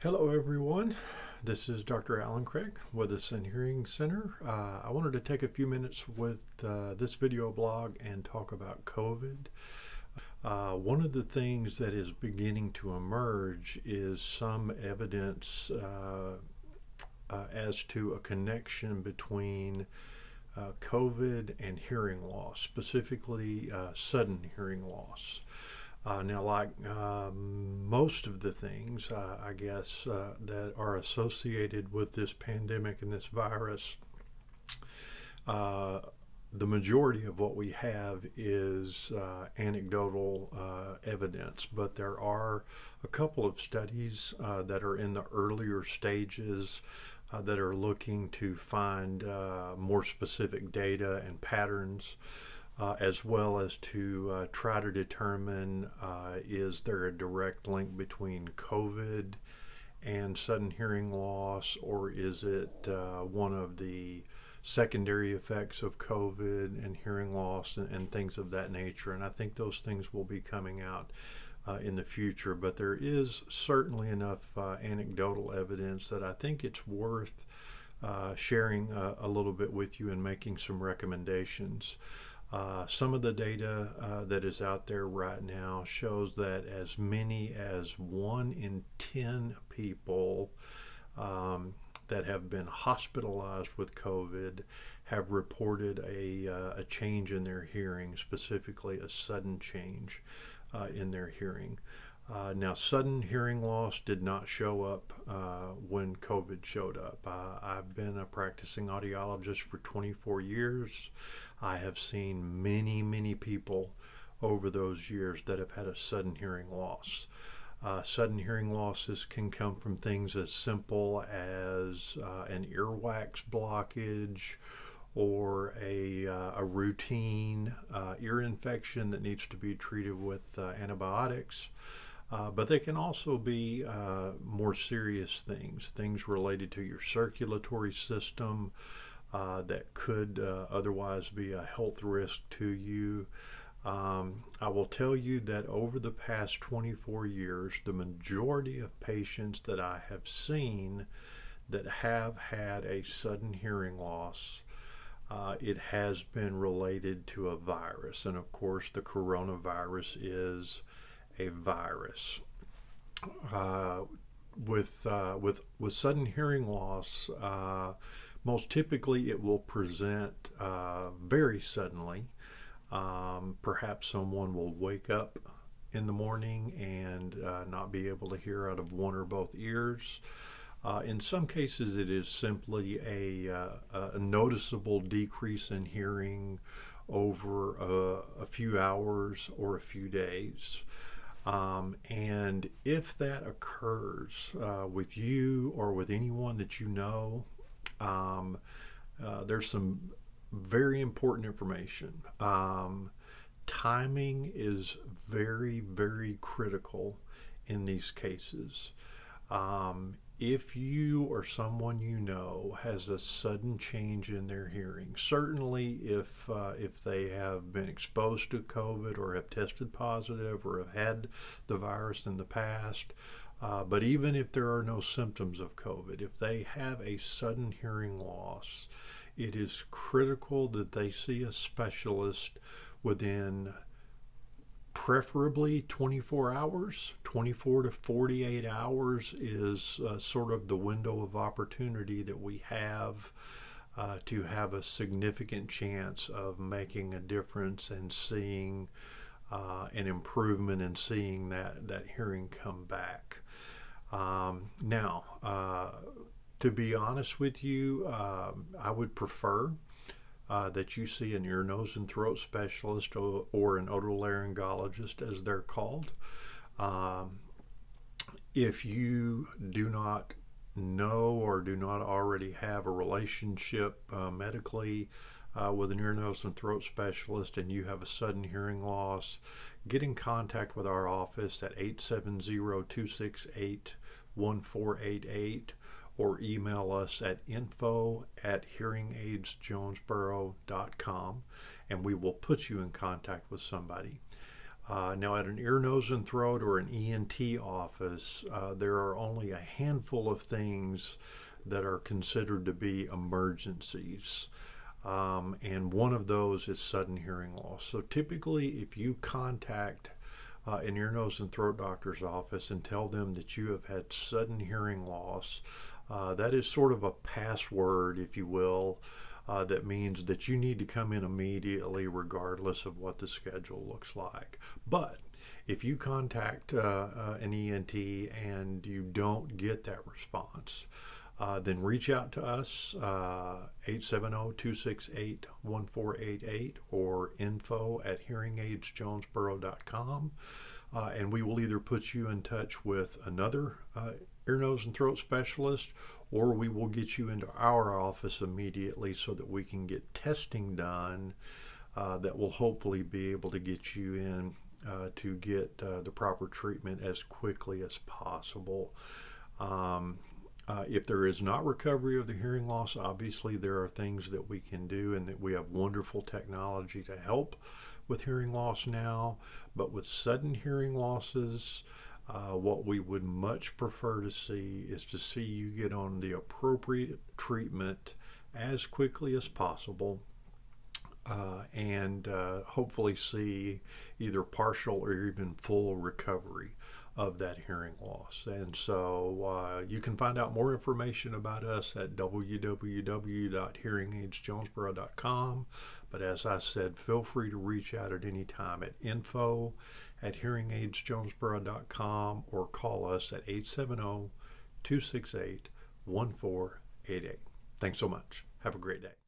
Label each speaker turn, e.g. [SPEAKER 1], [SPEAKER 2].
[SPEAKER 1] Hello, everyone. This is Dr. Allen Craig with the Sun Hearing Center. Uh, I wanted to take a few minutes with uh, this video blog and talk about COVID. Uh, one of the things that is beginning to emerge is some evidence uh, uh, as to a connection between uh, COVID and hearing loss, specifically sudden hearing loss. Uh, now, like um, most of the things, uh, I guess, uh, that are associated with this pandemic and this virus, uh, the majority of what we have is uh, anecdotal uh, evidence, but there are a couple of studies that are in the earlier stages that are looking to find more specific data and patterns uh, as well as to uh, try to determine uh, is there a direct link between COVID and sudden hearing loss, or is it uh, one of the secondary effects of COVID and hearing loss and, and, things of that nature? And I think those things will be coming out. Uh, in the future, but there is certainly enough uh, anecdotal evidence that I think it's worth sharing a little bit with you and making some recommendations. Uh, some of the data uh, that is out there right now shows that as many as one in 10 people um, that have been hospitalized with COVID have reported a, uh, a change in their hearing, specifically a sudden change uh, in their hearing. Uh, now, sudden hearing loss did not show up uh, when COVID showed up. Uh, I've been a practicing audiologist for 24 years. I have seen many, many people over those years that have had a sudden hearing loss. Uh, sudden hearing losses can come from things as simple as uh, an earwax blockage or a, uh, a routine ear infection that needs to be treated with antibiotics. Uh, but they can also be uh, more serious things, things related to your circulatory system uh, that could uh, otherwise be a health risk to you. Um, I will tell you that over the past 24 years, the majority of patients that I have seen that have had a sudden hearing loss uh, it has been related to a virus. And of course, the coronavirus is a virus. Uh, with uh, with with sudden hearing loss, uh, most typically it will present uh, very suddenly. Um, perhaps someone will wake up in the morning and uh, not be able to hear out of one or both ears. Uh, in some cases, it is simply a, a noticeable decrease in hearing over a, a few hours or a few days. Um, and if that occurs uh, with you or with anyone that you know, um, uh, there's some very important information. Um, timing is very, very critical in these cases. Um, if you or someone you know has a sudden change in their hearing, certainly if uh, if they have been exposed to COVID or have tested positive or have had the virus in the past, uh, but even if there are no symptoms of COVID, if they have a sudden hearing loss, it is critical that they see a specialist within preferably 24 hours. 24 to 48 hours is uh, sort of the window of opportunity that we have uh, to have a significant chance of making a difference and seeing uh, an improvement and seeing that, that hearing come back. Um, now, uh, to be honest with you, um, I would prefer uh, that you see an ear, nose, and throat specialist or, or an otolaryngologist, as they're called. Um, if you do not know or do not already have a relationship uh, medically uh, with an ear, nose, and throat specialist and you have a sudden hearing loss, get in contact with our office at 870 268 1488 or email us at info at hearingaidsjonesboro.com and we will put you in contact with somebody. Uh, now, at an ear, nose, and throat or an ENT office, uh, there are only a handful of things that are considered to be emergencies. Um, and one of those is sudden hearing loss. So, typically, if you contact uh, an ear, nose, and throat doctor's office and tell them that you have had sudden hearing loss, uh, that is sort of a password, if you will, uh, that means that you need to come in immediately regardless of what the schedule looks like. But if you contact uh, uh, an ENT and you don't get that response, uh, then reach out to us, 870-268-1488 or info at hearingaidsjonesboro.com. Uh, and we will either put you in touch with another uh, ear, nose, and throat specialist, or we will get you into our office immediately so that we can get testing done uh, that will hopefully be able to get you in uh, to get uh, the proper treatment as quickly as possible. Um, uh, if there is not recovery of the hearing loss, obviously there are things that we can do, and that we have wonderful technology to help with hearing loss now. But with sudden hearing losses, uh, what we would much prefer to see is to see you get on the appropriate treatment as quickly as possible uh, and uh, hopefully see either partial or even full recovery of that hearing loss. And so uh, you can find out more information about us at www.hearingaidsjonesboro.com. But as I said, feel free to reach out at any time at info at hearingaidsjonesboro.com or call us at 870 268 1488. Thanks so much. Have a great day.